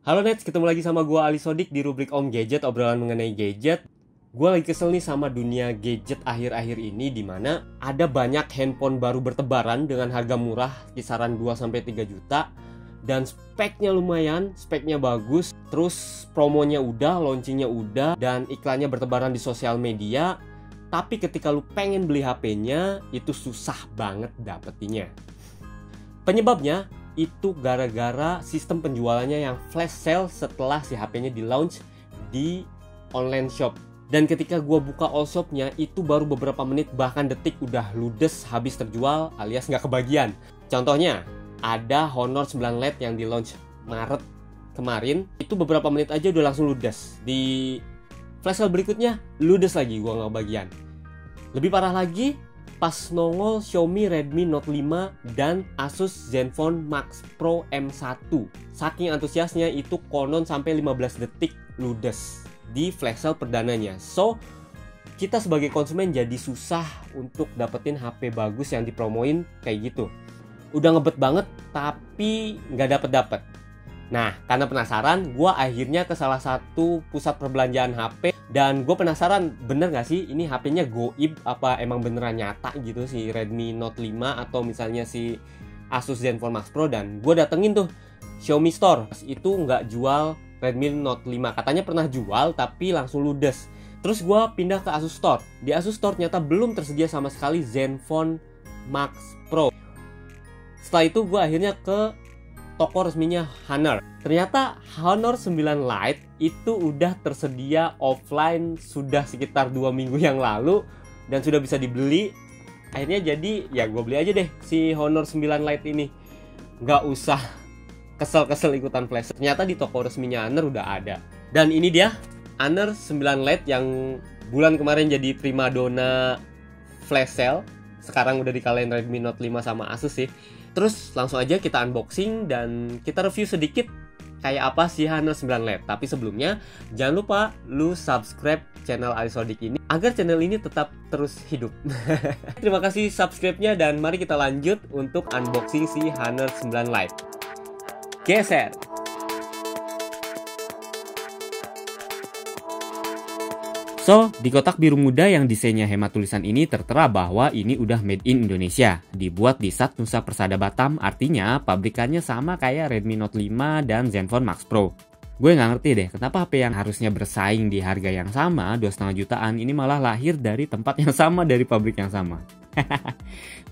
Halo Nets, ketemu lagi sama gue Ali Sodik di rubrik Om Gadget, obrolan mengenai gadget. Gue lagi kesel nih sama dunia gadget akhir-akhir ini di mana ada banyak handphone baru bertebaran dengan harga murah kisaran 2-3 juta dan speknya lumayan, speknya bagus, terus promonya udah, launchingnya udah, dan iklannya bertebaran di sosial media. Tapi ketika lu pengen beli HP-nya, itu susah banget dapetinnya. Penyebabnya itu gara-gara sistem penjualannya yang flash sale setelah si HP-nya di launch di online shop. Dan ketika gue buka all shopnya itu baru beberapa menit bahkan detik udah ludes habis terjual alias nggak kebagian. Contohnya ada Honor 9 LED yang di launch Maret kemarin itu beberapa menit aja udah langsung ludes. Di flash sale berikutnya ludes lagi gue nggak kebagian. Lebih parah lagi pas nongol Xiaomi Redmi Note 5 dan Asus Zenfone Max Pro M1. Saking antusiasnya itu konon sampai 15 detik ludes di flash sale perdananya. So, kita sebagai konsumen jadi susah untuk dapetin HP bagus yang dipromoin kayak gitu. Udah ngebet banget tapi nggak dapet dapet. Nah, karena penasaran, gue akhirnya ke salah satu pusat perbelanjaan HP dan gue penasaran bener gak sih ini HP-nya goib apa emang beneran nyata gitu si Redmi Note 5 atau misalnya si Asus Zenfone Max Pro? Dan gue datengin tuh Xiaomi Store. Itu nggak jual Redmi Note 5 katanya pernah jual tapi langsung ludes. Terus gue pindah ke Asus Store. Di Asus Store ternyata belum tersedia sama sekali Zenfone Max Pro. Setelah itu gue akhirnya ke toko resminya Honor ternyata Honor 9 Lite itu udah tersedia offline sudah sekitar dua minggu yang lalu dan sudah bisa dibeli akhirnya jadi ya gue beli aja deh si Honor 9 Lite ini nggak usah kesel-kesel ikutan flash. Ternyata di toko resminya Aner udah ada. Dan ini dia Aner 9 LED yang bulan kemarin jadi primadona flash sale. Sekarang udah dikalahin Redmi Note 5 sama Asus sih. Terus langsung aja kita unboxing dan kita review sedikit kayak apa sih Honor 9 LED. Tapi sebelumnya jangan lupa lu subscribe channel Alisodik ini agar channel ini tetap terus hidup. Terima kasih subscribe-nya dan mari kita lanjut untuk unboxing si Honor 9 Lite geser. So, di kotak biru muda yang desainnya hemat tulisan ini tertera bahwa ini udah made in Indonesia. Dibuat di Sat Nusa Persada Batam, artinya pabrikannya sama kayak Redmi Note 5 dan Zenfone Max Pro. Gue nggak ngerti deh, kenapa HP yang harusnya bersaing di harga yang sama, 2,5 jutaan, ini malah lahir dari tempat yang sama dari pabrik yang sama.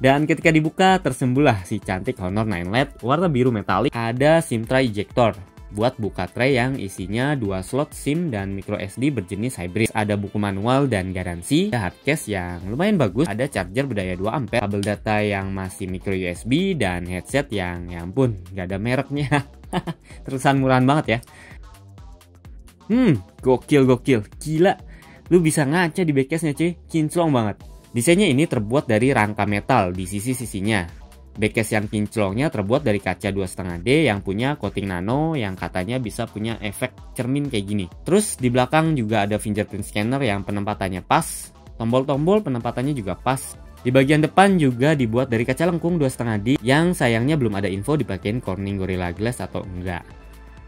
Dan ketika dibuka tersembunyilah si cantik Honor 9 LED warna biru metalik. Ada SIM tray ejector buat buka tray yang isinya dua slot SIM dan micro SD berjenis hybrid. Ada buku manual dan garansi, ada hardcase yang lumayan bagus, ada charger berdaya 2 ampere, kabel data yang masih micro USB dan headset yang ya ampun, gak ada mereknya. Terusan murahan banget ya. Hmm, gokil gokil, gila. Lu bisa ngaca di backcase-nya cuy, kinclong banget. Desainnya ini terbuat dari rangka metal di sisi-sisinya. Backcase yang kinclongnya terbuat dari kaca 2,5D yang punya coating nano yang katanya bisa punya efek cermin kayak gini. Terus di belakang juga ada fingerprint scanner yang penempatannya pas, tombol-tombol penempatannya juga pas. Di bagian depan juga dibuat dari kaca lengkung 2,5D yang sayangnya belum ada info dipakein Corning Gorilla Glass atau enggak.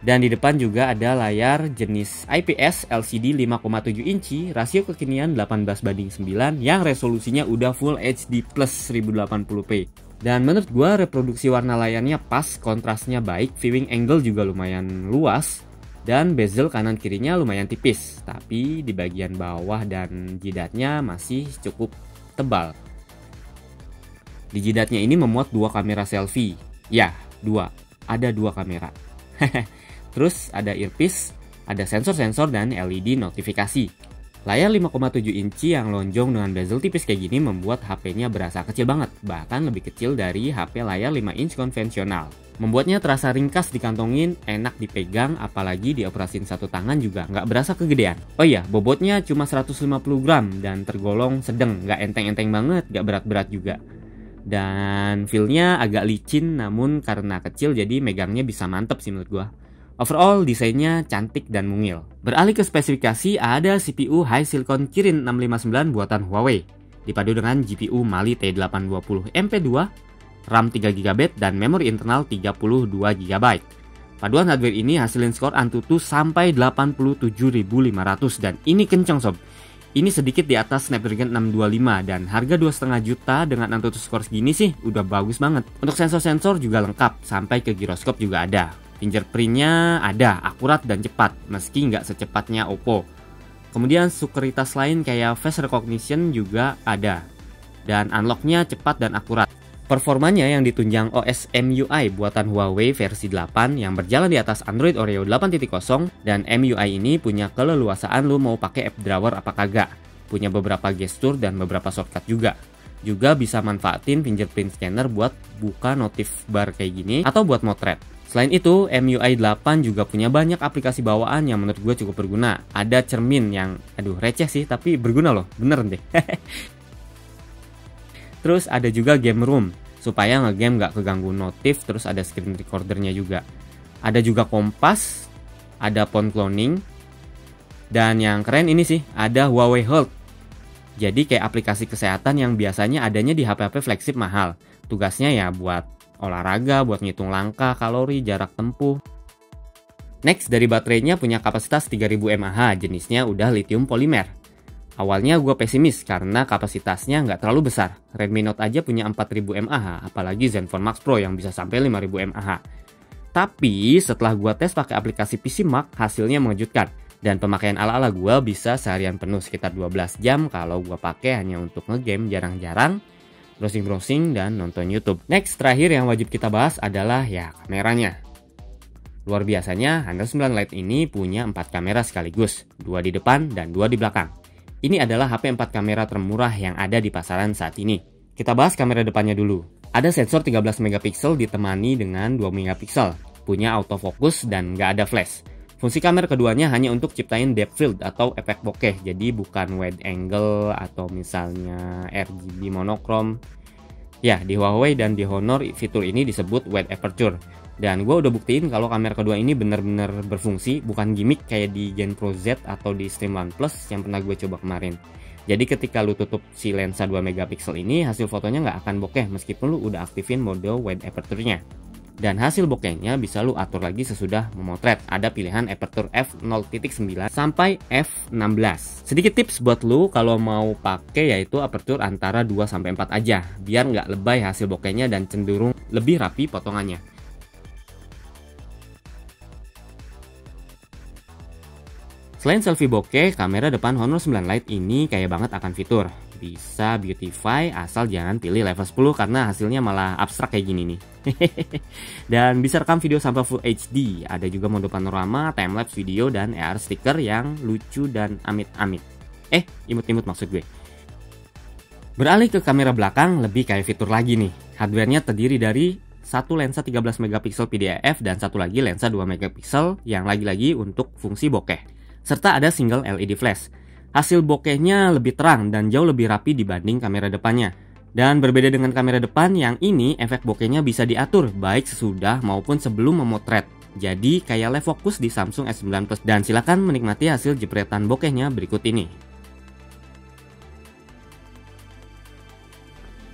Dan di depan juga ada layar jenis IPS LCD 5,7 inci, rasio kekinian 18 banding 9 yang resolusinya udah Full HD plus 1080p. Dan menurut gua reproduksi warna layarnya pas, kontrasnya baik, viewing angle juga lumayan luas, dan bezel kanan kirinya lumayan tipis, tapi di bagian bawah dan jidatnya masih cukup tebal. Di jidatnya ini memuat dua kamera selfie. Ya, dua. Ada dua kamera. Terus ada earpiece, ada sensor-sensor dan LED notifikasi. Layar 5,7 inci yang lonjong dengan bezel tipis kayak gini membuat HP-nya berasa kecil banget, bahkan lebih kecil dari HP layar 5 inch konvensional. Membuatnya terasa ringkas dikantongin, enak dipegang, apalagi dioperasin satu tangan juga nggak berasa kegedean. Oh iya, bobotnya cuma 150 gram dan tergolong sedang, nggak enteng-enteng banget, nggak berat-berat juga. Dan feelnya agak licin, namun karena kecil jadi megangnya bisa mantep sih menurut gua. Overall, desainnya cantik dan mungil. Beralih ke spesifikasi, ada CPU High Silicon Kirin 659 buatan Huawei, dipadu dengan GPU Mali T820 MP2, RAM 3GB dan memori internal 32GB. Paduan hardware ini hasilin skor Antutu sampai 87.500 dan ini kenceng sob. Ini sedikit di atas Snapdragon 625 dan harga 2,5 juta dengan Antutu skor segini sih udah bagus banget. Untuk sensor-sensor juga lengkap, sampai ke giroskop juga ada. Fingerprintnya ada, akurat dan cepat, meski nggak secepatnya Oppo. Kemudian sekuritas lain kayak face recognition juga ada. Dan unlocknya cepat dan akurat. Performanya yang ditunjang OS MUI buatan Huawei versi 8 yang berjalan di atas Android Oreo 8.0 dan MUI ini punya keleluasaan lu mau pakai app drawer apa kagak. Punya beberapa gestur dan beberapa shortcut juga. Juga bisa manfaatin fingerprint scanner buat buka notif bar kayak gini atau buat motret. Selain itu, MUI 8 juga punya banyak aplikasi bawaan yang menurut gue cukup berguna. Ada cermin yang, aduh receh sih, tapi berguna loh, bener deh. Terus ada juga game room supaya ngegame nggak keganggu notif terus ada screen recordernya juga. Ada juga kompas, ada phone cloning, dan yang keren ini sih ada Huawei Health. Jadi kayak aplikasi kesehatan yang biasanya adanya di HP-HP flagship mahal. Tugasnya ya buat olahraga, buat ngitung langkah, kalori, jarak tempuh. Next, dari baterainya punya kapasitas 3000 mAh, jenisnya udah lithium polimer. Awalnya gue pesimis karena kapasitasnya nggak terlalu besar. Redmi Note aja punya 4000 mAh, apalagi Zenfone Max Pro yang bisa sampai 5000 mAh. Tapi setelah gue tes pakai aplikasi PC Mark, hasilnya mengejutkan. Dan pemakaian ala-ala gue bisa seharian penuh sekitar 12 jam kalau gue pakai hanya untuk ngegame jarang-jarang, browsing-browsing, dan nonton YouTube. Next, terakhir yang wajib kita bahas adalah ya kameranya. Luar biasanya, Honor 9 Lite ini punya 4 kamera sekaligus, dua di depan dan dua di belakang. Ini adalah HP 4 kamera termurah yang ada di pasaran saat ini. Kita bahas kamera depannya dulu. Ada sensor 13 megapiksel ditemani dengan 2 megapiksel, punya autofocus dan nggak ada flash. Fungsi kamera keduanya hanya untuk ciptain depth field atau efek bokeh, jadi bukan wide angle atau misalnya RGB monokrom. Ya, di Huawei dan di Honor fitur ini disebut wide aperture. Dan gue udah buktiin kalau kamera kedua ini bener-bener berfungsi, bukan gimmick kayak di Gen Pro Z atau di Stream Plus yang pernah gue coba kemarin. Jadi ketika lu tutup si lensa 2 megapiksel ini, hasil fotonya nggak akan bokeh meskipun lu udah aktifin mode wide aperture-nya. Dan hasil bokehnya bisa lu atur lagi sesudah memotret. Ada pilihan aperture f0.9 sampai f16. Sedikit tips buat lu kalau mau pakai yaitu aperture antara 2 sampai 4 aja, biar nggak lebay hasil bokehnya dan cenderung lebih rapi potongannya. Selain selfie bokeh, kamera depan Honor 9 Lite ini kaya banget akan fitur. Bisa beautify asal jangan pilih level 10 karena hasilnya malah abstrak kayak gini nih. dan bisa rekam video sampai Full HD. Ada juga mode panorama, timelapse video, dan AR sticker yang lucu dan amit-amit. Eh, imut-imut maksud gue. Beralih ke kamera belakang, lebih kayak fitur lagi nih. Hardwarenya terdiri dari satu lensa 13 megapiksel PDAF dan satu lagi lensa 2 megapiksel yang lagi-lagi untuk fungsi bokeh serta ada single LED flash. Hasil bokehnya lebih terang dan jauh lebih rapi dibanding kamera depannya. Dan berbeda dengan kamera depan, yang ini efek bokehnya bisa diatur baik sesudah maupun sebelum memotret. Jadi kayak live fokus di Samsung S9 Plus dan silakan menikmati hasil jepretan bokehnya berikut ini.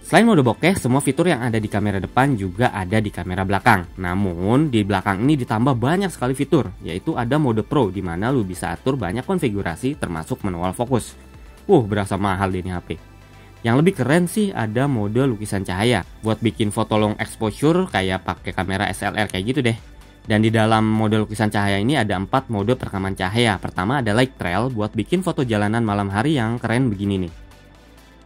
Selain mode bokeh, semua fitur yang ada di kamera depan juga ada di kamera belakang. Namun, di belakang ini ditambah banyak sekali fitur, yaitu ada mode pro di mana lu bisa atur banyak konfigurasi termasuk manual fokus. Uh, berasa mahal ini HP. Yang lebih keren sih ada mode lukisan cahaya buat bikin foto long exposure kayak pakai kamera SLR kayak gitu deh. Dan di dalam mode lukisan cahaya ini ada empat mode perekaman cahaya. Pertama ada light trail buat bikin foto jalanan malam hari yang keren begini nih.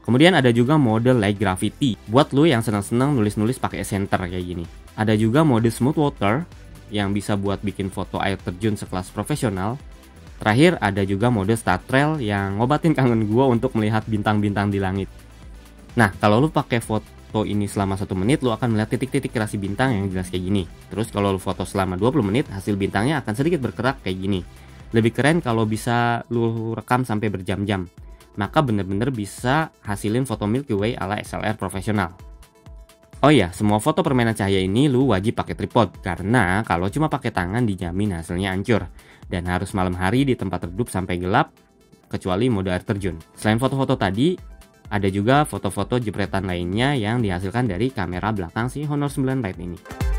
Kemudian ada juga mode light gravity buat lu yang senang-senang nulis-nulis pakai center kayak gini. Ada juga mode smooth water yang bisa buat bikin foto air terjun sekelas profesional. Terakhir ada juga mode star trail yang ngobatin kangen gua untuk melihat bintang-bintang di langit. Nah, kalau lu pakai foto ini selama satu menit, lu akan melihat titik-titik kerasi bintang yang jelas kayak gini. Terus kalau lu foto selama 20 menit, hasil bintangnya akan sedikit bergerak kayak gini. Lebih keren kalau bisa lu rekam sampai berjam-jam maka bener-bener bisa hasilin foto Milky Way ala SLR profesional. Oh iya, semua foto permainan cahaya ini lu wajib pakai tripod karena kalau cuma pakai tangan dijamin hasilnya hancur dan harus malam hari di tempat redup sampai gelap kecuali mode air terjun. Selain foto-foto tadi, ada juga foto-foto jepretan lainnya yang dihasilkan dari kamera belakang si Honor 9 Lite ini.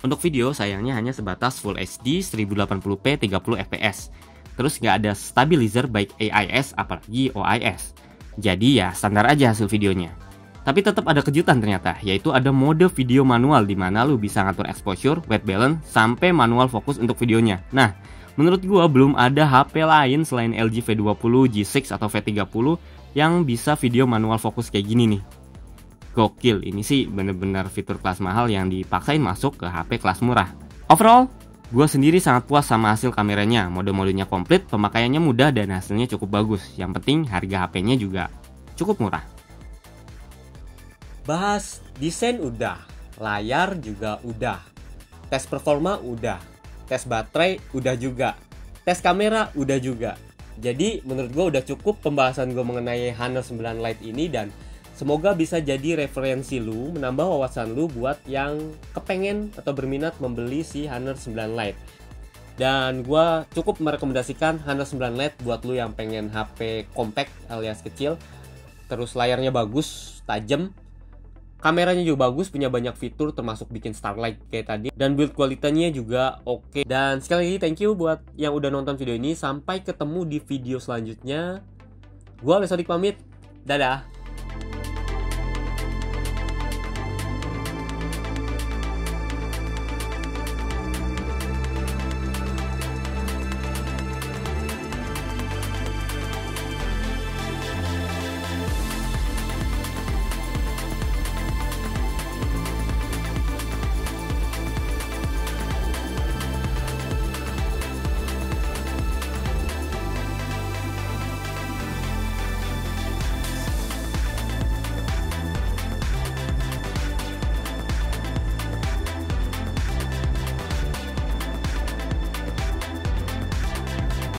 Untuk video sayangnya hanya sebatas Full HD 1080p 30 fps. Terus nggak ada stabilizer baik AIS apalagi OIS. Jadi ya standar aja hasil videonya. Tapi tetap ada kejutan ternyata, yaitu ada mode video manual di mana lu bisa ngatur exposure, white balance, sampai manual fokus untuk videonya. Nah, menurut gua belum ada HP lain selain LG V20, G6 atau V30 yang bisa video manual fokus kayak gini nih gokil ini sih bener-bener fitur kelas mahal yang dipaksain masuk ke HP kelas murah. Overall gue sendiri sangat puas sama hasil kameranya. Mode-modenya komplit pemakaiannya mudah dan hasilnya cukup bagus. Yang penting harga HP-nya juga cukup murah. Bahas desain udah layar juga udah tes performa udah tes baterai udah juga tes kamera udah juga. Jadi menurut gue udah cukup pembahasan gue mengenai Honor 9 Lite ini dan Semoga bisa jadi referensi lu, menambah wawasan lu buat yang kepengen atau berminat membeli si Honor 9 Lite. Dan gue cukup merekomendasikan Honor 9 Lite buat lu yang pengen HP compact alias kecil. Terus layarnya bagus, tajam. Kameranya juga bagus, punya banyak fitur termasuk bikin starlight kayak tadi. Dan build kualitasnya juga oke. Okay. Dan sekali lagi thank you buat yang udah nonton video ini. Sampai ketemu di video selanjutnya. Gue Lesodik pamit. Dadah.